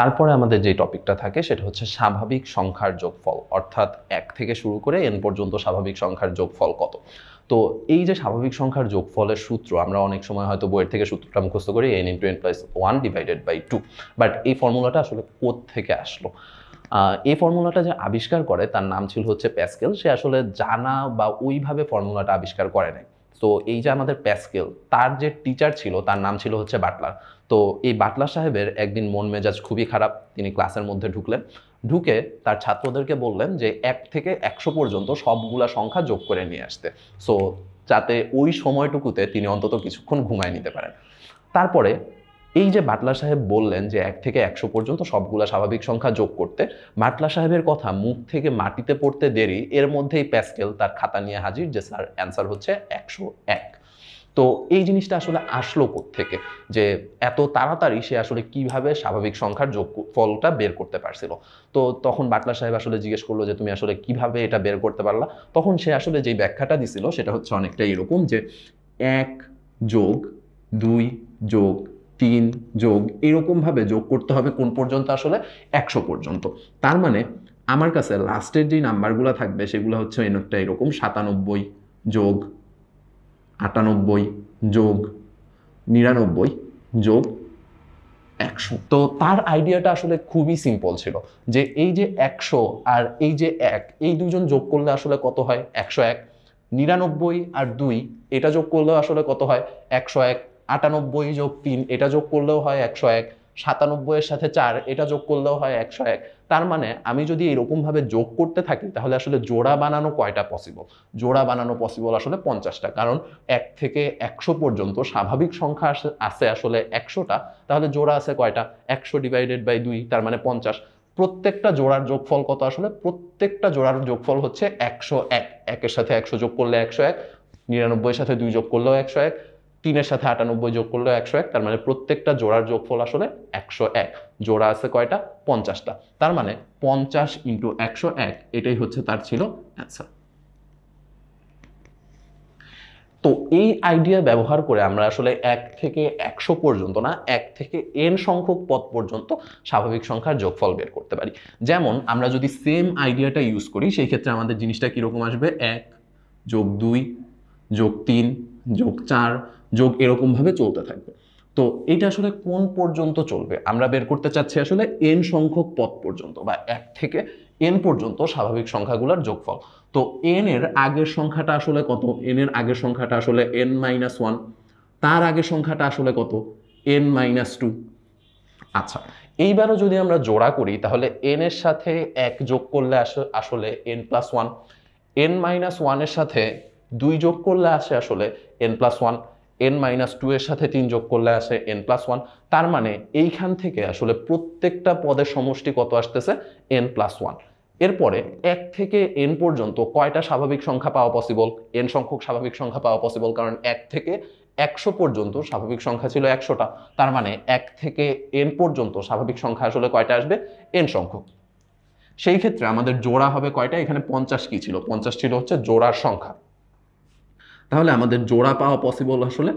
তারপরে আমাদের যে টপিকটা থাকে, সেটা হচ্ছে স্বাভাবিক সংখ্যার যোগফল। অর্থাৎ এক থেকে শুরু করে এন পর্যন্ত স্বাভাবিক সংখ্যার যোগফল কত? তো এই যে স্বাভাবিক সংখ্যার যোগফলের সূত্র, আমরা অনেক সময় হয়তো বইয়ের থেকে সূত্রটা মুখস্থ করি n into n plus one divided by two but এই ফর্মুলাটা আসলে থেকে আসলো? এই ফর্মুলাটা যে আবিষ্কার করে, তার নাম ছিল হচ্ছে প্যাসকেল। সে আসলে জানা বা ওইভাবে ফর্মুলাটা আবিষ্কার করে নাই। তো এই যে আমাদের প্যাসকেল, তার যে টিচার ছিল, তার নাম ছিল হচ্ছে বাটলার। তো এই বাটলার সাহেবের একদিন মন মেজাজ খুবই খারাপ, তিনি ক্লাসের মধ্যে ঢুকলেন। ঢুকে তার ছাত্রদেরকে বললেন যে, এক থেকে একশো পর্যন্ত সবগুলা সংখ্যা যোগ করে নিয়ে আসতে। সো যাতে ওই সময়টুকুতে তিনি অন্তত কিছুক্ষণ ঘুমায় নিতে পারেন। তারপরে এই যে বাটলা সাহেব বললেন যে এক থেকে একশো পর্যন্ত সবগুলা স্বাভাবিক সংখ্যা যোগ করতে বাটলা সাহেবের কথা মুখ থেকে মাটিতে পড়তে দেরি, এর মধ্যেই প্যাসকেল তার খাতা নিয়ে হাজির যে স্যার অ্যান্সার হচ্ছে একশো এক। তো এই জিনিসটা আসলে আসলো থেকে যে এত তাড়াতাড়ি সে আসলে কীভাবে স্বাভাবিক সংখ্যার যোগ ফলটা বের করতে পারছিল? তো তখন বাটলা সাহেব আসলে জিজ্ঞেস করল যে, তুমি আসলে কীভাবে এটা বের করতে পারলা? তখন সে আসলে যেই ব্যাখ্যাটা দিছিল সেটা হচ্ছে অনেকটা এরকম যে, এক যোগ দুই যোগ তিন যোগ এরকমভাবে যোগ করতে হবে কোন পর্যন্ত আসলে? একশো পর্যন্ত। তার মানে আমার কাছে লাস্টের যে নাম্বারগুলো থাকবে সেগুলো হচ্ছে একটা এরকম, সাতানব্বই যোগ আটানব্বই যোগ নিরানব্বই যোগ একশো। তো তার আইডিয়াটা আসলে খুবই সিম্পল ছিল যে এই যে একশো আর এই যে এক, এই দুজন যোগ করলে আসলে কত হয়? একশো এক। নিরানব্বই আর দুই, এটা যোগ করলেও আসলে কত হয়? একশো এক আটানব্বই যোগ তিন, এটা যোগ করলেও হয় একশো এক। সাতানব্বইয়ের সাথে চার, এটা যোগ করলেও হয় একশো এক। তার মানে আমি যদি এরকমভাবে যোগ করতে থাকি, তাহলে আসলে জোড়া বানানো কয়টা পসিবল জোড়া বানানো পসিবল আসলে পঞ্চাশটা। কারণ এক থেকে একশো পর্যন্ত স্বাভাবিক সংখ্যা আছে আসলে একশোটা। তাহলে জোড়া আছে কয়টা? একশো ডিভাইডেড বাই দুই, তার মানে পঞ্চাশ। প্রত্যেকটা জোড়ার যোগফল কত আসলে? প্রত্যেকটা জোড়ার যোগফল হচ্ছে একশো এক। একের সাথে একশো যোগ করলে একশো এক, নিরানব্বইয়ের সাথে দুই যোগ করলেও একশো এক। তিনের সাথে আটানব্বই যোগ করলে একশো এক, তার মানে প্রত্যেকটা জোড়ার যোগফল আসলে একশো এক। জোড়া আছে কয়টা? পঞ্চাশটা। তার মানে পঞ্চাশ ইন্টু একশো এক, এটাই হচ্ছে তার ছিল অ্যান্সার তো এই আইডিয়া ব্যবহার করে আমরা আসলে এক থেকে একশো পর্যন্ত না, এক থেকে এন সংখ্যক পদ পর্যন্ত স্বাভাবিক সংখ্যার যোগফল বের করতে পারি। যেমন আমরা যদি সেম আইডিয়াটা ইউজ করি, সেই ক্ষেত্রে আমাদের জিনিসটা কীরকম আসবে? এক যোগ দুই যোগ তিন যোগ চার যোগ এরকমভাবে চলতে থাকবে। তো এটা আসলে কোন পর্যন্ত চলবে? আমরা বের করতে চাচ্ছি আসলে এন সংখ্যক পদ পর্যন্ত বা এক থেকে এন পর্যন্ত স্বাভাবিক সংখ্যাগুলোর যোগফল। তো এন এর আগের সংখ্যাটা আসলে কত? এন এর আগের সংখ্যাটা আসলে এন মাইনাস ওয়ান তার আগের সংখ্যাটা আসলে কত? এন মাইনাস টু আচ্ছা এইবারও যদি আমরা জোড়া করি, তাহলে এন এর সাথে এক যোগ করলে আসে, আসলে n plus one n minus ওয়ানের সাথে দুই যোগ করলে আসে আসলে n plus one n minus two এর সাথে তিন যোগ করলে আসে এন প্লাস ওয়ান তার মানে এইখান থেকে আসলে প্রত্যেকটা পদের সমষ্টি কত আসতেছে? এন প্লাস ওয়ান এরপরে এক থেকে এন পর্যন্ত কয়টা স্বাভাবিক সংখ্যা পাওয়া পসিবল এন সংখ্যক স্বাভাবিক সংখ্যা পাওয়া পসিবল কারণ এক থেকে একশো পর্যন্ত স্বাভাবিক সংখ্যা ছিল একশোটা। তার মানে এক থেকে এন পর্যন্ত স্বাভাবিক সংখ্যা আসলে কয়টা আসবে? এন সংখ্যক। সেই ক্ষেত্রে আমাদের জোড়া হবে কয়টা? এখানে পঞ্চাশ কি ছিল? পঞ্চাশ ছিল হচ্ছে জোড়ার সংখ্যা। তাহলে আমাদের জোড়া পাওয়া পসিবল আসলে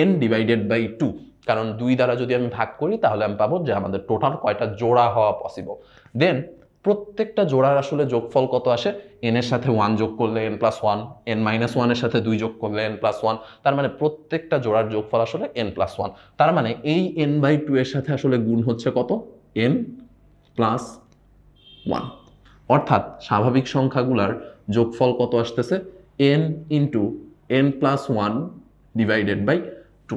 এন ডিভাইডেড বাই টু কারণ দুই দ্বারা যদি আমি ভাগ করি, তাহলে আমি পাবো যে আমাদের টোটাল কয়টা জোড়া হওয়া পসিবল দেন প্রত্যেকটা জোড়ার আসলে যোগফল কত আসে? এন এর সাথে ওয়ান যোগ করলে n plus one n minus ওয়ানের সাথে দুই যোগ করলে এন প্লাস ওয়ান তার মানে প্রত্যেকটা জোড়ার যোগফল আসলে এন প্লাস ওয়ান তার মানে এই এন বাই টু এর সাথে আসলে গুণ হচ্ছে কত? এন প্লাস ওয়ান অর্থাৎ স্বাভাবিক সংখ্যাগুলার যোগফল কত আসতেছে? N into n plus one divided by two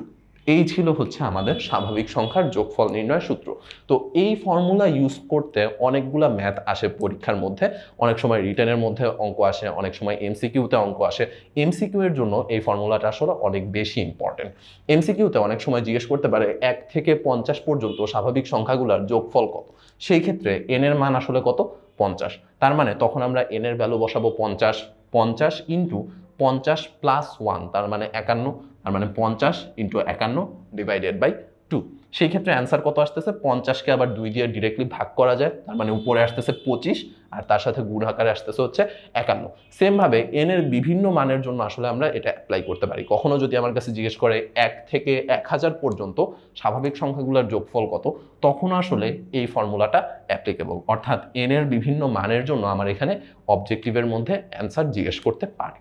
এই ছিল হচ্ছে আমাদের স্বাভাবিক সংখ্যার যোগফল নির্ণয় সূত্র। তো এই ফর্মুলা ইউজ করতে অনেকগুলা ম্যাথ আসে পরীক্ষার মধ্যে। অনেক সময় রিটার্নের মধ্যে অঙ্ক আসে, অনেক সময় এমসিকিউতে অঙ্ক আসে। এমসিকিউ এর জন্য এই ফর্মুলাটা আসলে অনেক বেশি ইম্পর্টেন্ট এমসিকিউতে অনেক সময় জিজ্ঞেস করতে পারে, এক থেকে পঞ্চাশ পর্যন্ত স্বাভাবিক সংখ্যাগুলোর যোগফল কত? সেই ক্ষেত্রে এন এর মান আসলে কত? পঞ্চাশ। তার মানে তখন আমরা এন এর ভ্যালু বসাবো পঞ্চাশ। পঞ্চাশ ইন্টু পঞ্চাশ প্লাস ওয়ান তার মানে একান্ন তার মানে পঞ্চাশ ইন্টু একান্ন ডিভাইডেড বাই টু সেই ক্ষেত্রে অ্যান্সার কত আসতেছে? পঞ্চাশকে আবার দুই দিয়ে ডিরেক্টলি ভাগ করা যায়। তার মানে উপরে আসতেছে পঁচিশ, আর তার সাথে গুণ আকারে আসতেছে হচ্ছে একান্ন। সেমভাবে এন এর বিভিন্ন মানের জন্য আসলে আমরা এটা অ্যাপ্লাই করতে পারি। কখনো যদি আমার কাছে জিজ্ঞেস করে এক থেকে এক হাজার পর্যন্ত স্বাভাবিক সংখ্যাগুলোর যোগফল কত, তখন আসলে এই ফর্মুলাটা অ্যাপ্লিকেবল অর্থাৎ এন এর বিভিন্ন মানের জন্য আমার এখানে অবজেক্টিভের মধ্যে অ্যান্সার জিজ্ঞেস করতে পারে।